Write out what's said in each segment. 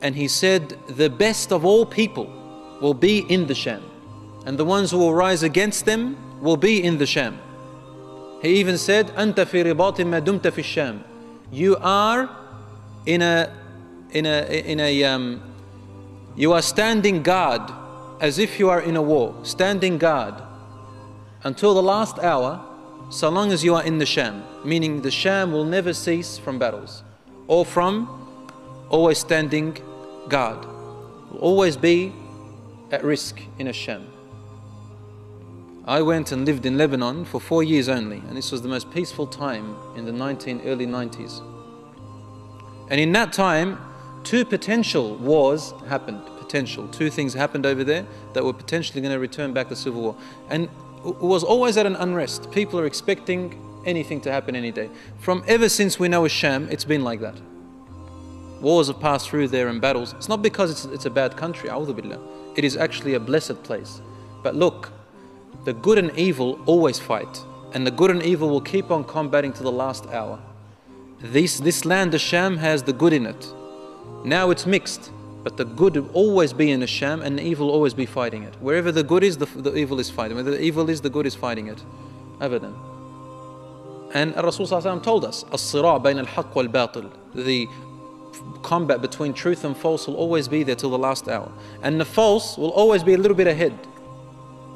and he said, The best of all people will be in the Sham, and the ones who will rise against them will be in the Sham. He even said, أنت في رباط ما دمت في الشام. You are in a in a in a um, you are standing guard as if you are in a war, standing guard until the last hour, so long as you are in the Sham, meaning the Sham will never cease from battles or from always standing guard, will always be at risk in a Sham. I went and lived in Lebanon for four years only, and this was the most peaceful time in the 19 early 90s. And in that time, two potential wars happened. Potential. Two things happened over there that were potentially going to return back the civil war. And it was always at an unrest. People are expecting anything to happen any day. From ever since we know a Sham, it's been like that. Wars have passed through there and battles. It's not because it's, it's a bad country. It is actually a blessed place. But look, the good and evil always fight. And the good and evil will keep on combating to the last hour. This, this land, the Sham, has the good in it. Now it's mixed, but the good will always be in the Sham and the evil will always be fighting it. Wherever the good is, the, the evil is fighting. Where the evil is, the good is fighting it. Abadan. And Rasul told us, As-sira' bayn al-haq wal-batil. The combat between truth and false will always be there till the last hour. And the false will always be a little bit ahead.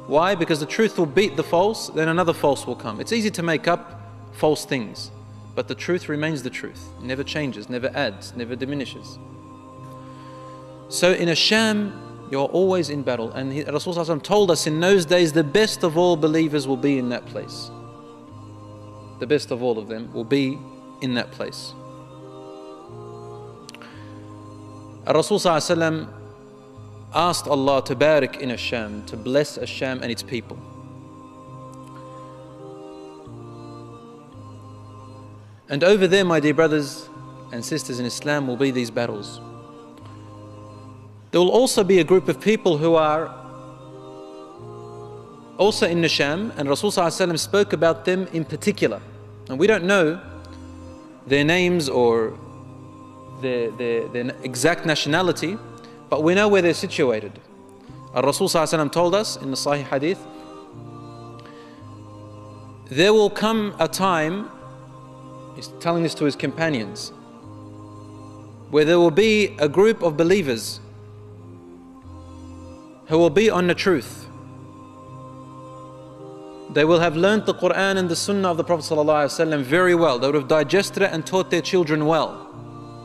Why? Because the truth will beat the false, then another false will come. It's easy to make up false things, but the truth remains the truth. It never changes, never adds, never diminishes. So in a sham, you're always in battle. And Rasulullah told us in those days the best of all believers will be in that place. The best of all of them will be in that place. Rasulullah asked Allah to barik in Asham, to bless Asham and its people. And over there, my dear brothers and sisters in Islam, will be these battles. There will also be a group of people who are also in Nisham, and Rasulullah spoke about them in particular. And we don't know their names or their, their, their exact nationality, but we know where they're situated. Al Rasul told us in the Sahih Hadith there will come a time, he's telling this to his companions, where there will be a group of believers who will be on the truth. They will have learnt the Quran and the Sunnah of the Prophet ﷺ very well. They would have digested it and taught their children well.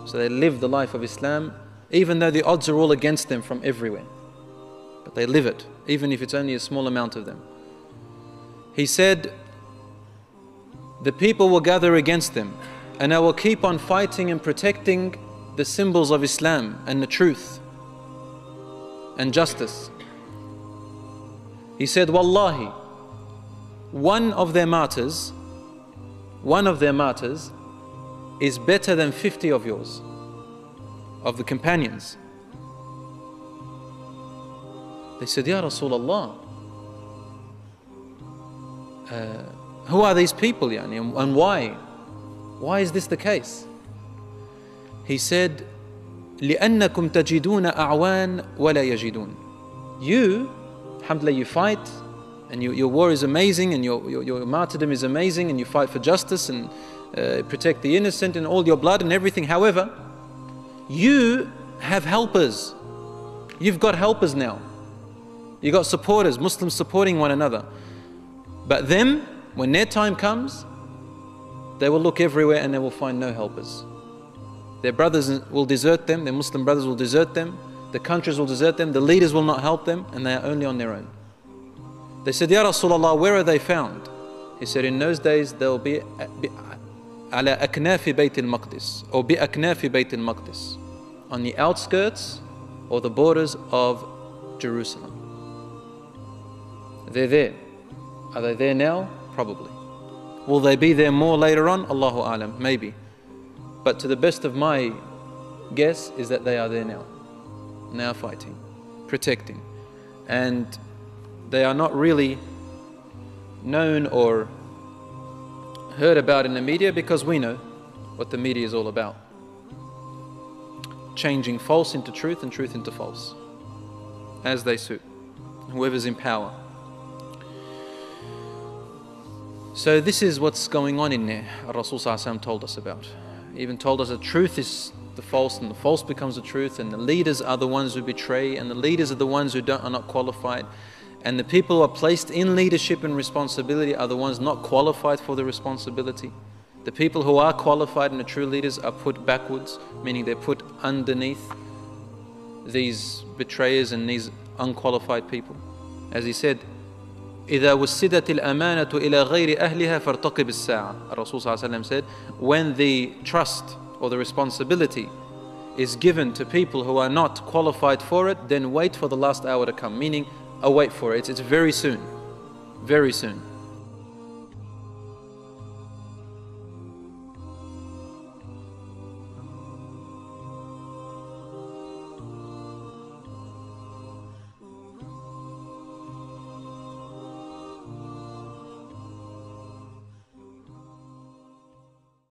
So they live the life of Islam, even though the odds are all against them from everywhere. But they live it, even if it's only a small amount of them. He said, The people will gather against them, and I will keep on fighting and protecting the symbols of Islam and the truth and justice. He said, Wallahi, one of their martyrs, one of their martyrs is better than 50 of yours, of the companions. They said, Ya Rasulullah, uh, who are these people, yani, and why? Why is this the case? He said, لأنكم تجدون أعوان ولا يجدون. You, alhamdulillah, you fight, and you, your war is amazing, and your, your, your martyrdom is amazing, and you fight for justice, and uh, protect the innocent and all your blood and everything. However, you have helpers. You've got helpers now. You've got supporters, Muslims supporting one another. But them, when their time comes, they will look everywhere and they will find no helpers. Their brothers will desert them, their Muslim brothers will desert them, the countries will desert them, the leaders will not help them, and they are only on their own. They said, Ya Rasulullah, where are they found? He said, In those days, there will be على أكناف بيت المقدس or بأكناف بيت المقدس on the outskirts or the borders of Jerusalem. They're there. Are they there now? Probably. Will they be there more later on? Allahu Alam, maybe. But to the best of my guess is that they are there now. Now fighting, protecting. And they are not really known or heard about in the media because we know what the media is all about. changing false into truth and truth into false as they suit, whoever's in power. So, this is what's going on in there, Rasul told us about. He even told us that truth is the false, and the false becomes the truth, and the leaders are the ones who betray, and the leaders are the ones who don't are not qualified. And the people who are placed in leadership and responsibility are the ones not qualified for the responsibility. The people who are qualified and the true leaders are put backwards, meaning they're put underneath these betrayers and these unqualified people. As he said, إذا وسدت الأمانة إلى غير أهلها فارتقب الساعة. Rasul said, when the trust or the responsibility is given to people who are not qualified for it, then wait for the last hour to come. Meaning, await for it. It's very soon. Very soon.